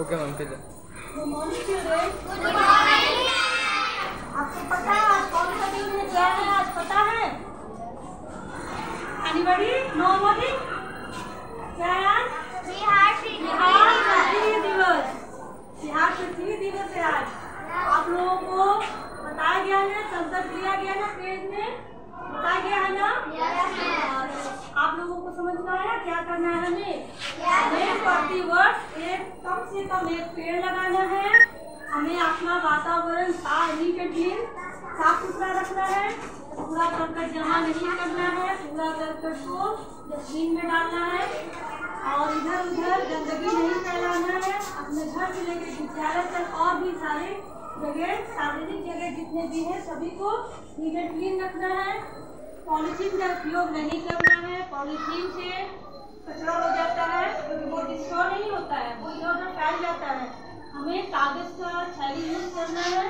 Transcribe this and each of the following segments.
Okay ma'am के good आपको पता है है? है है? है दिवस। है आज? आप लोगों को बताया गया है संकल्प लिया गया पेज में बताया गया है ना और आप लोगों को समझ में आया क्या करना है हमें? प्रति वर्ष एक कम से कम एक पेड़ लगाना है। हमें अपना वातावरण नीट एंड क्लीन साफ़ सुथरा रखना है। पूरा करकट जमा नहीं करना है। पूरा करकट को डस्टबिन में डालना है। और इधर उधर गंदगी नहीं फैलाना है। अपने घर से लेकर विद्यालय तक और भी सारे जगह, सार्वजनिक जगह जितने भी हैं, सभी को नीट क्लीन रखना है। पॉलीथीन का उपयोग नहीं करना है, पॉलीथीन से कचरा हो जाता है, वो डिस्ट्रॉ नहीं होता है, वो इधर उधर फैल जाता है। हमें कागज़ का थैली यूज़ करना है,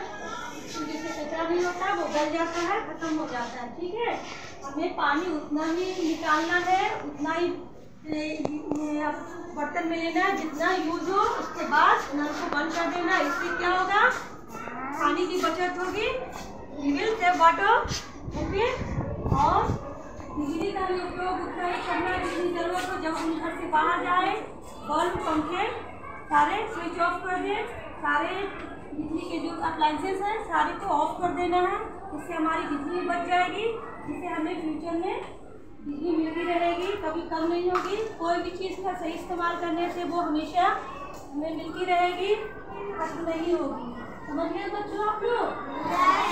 जिससे कचरा नहीं होता, वो गल जाता है, खत्म हो जाता है, ठीक है? हमें पानी उतना ही निकालना है, उतना ही बर्तन में लेना है, जितना यूज़ हो, उसके बाद नल को बंद कर देना, इससे क्या होगा? पानी की बचत होगी। वाटर ओके और बिजली का भी उपयोग उतना ही करना है जितनी हम घर से बाहर जाए, बल्ब, पंखे, सारे स्विच ऑफ़ कर दें, सारे बिजली के जो अप्लाइंसेस हैं, सारे को ऑफ़ कर देना है इससे हमारी बिजली बच जाएगी, जिससे हमें फ्यूचर में बिजली मिलती रहेगी, कभी कम नहीं होगी। कोई भी चीज़ का सही इस्तेमाल करने से वो हमेशा हमें मिलती रहेगी, खत्म नहीं होगी। समझ गए बच्चों आप लोग?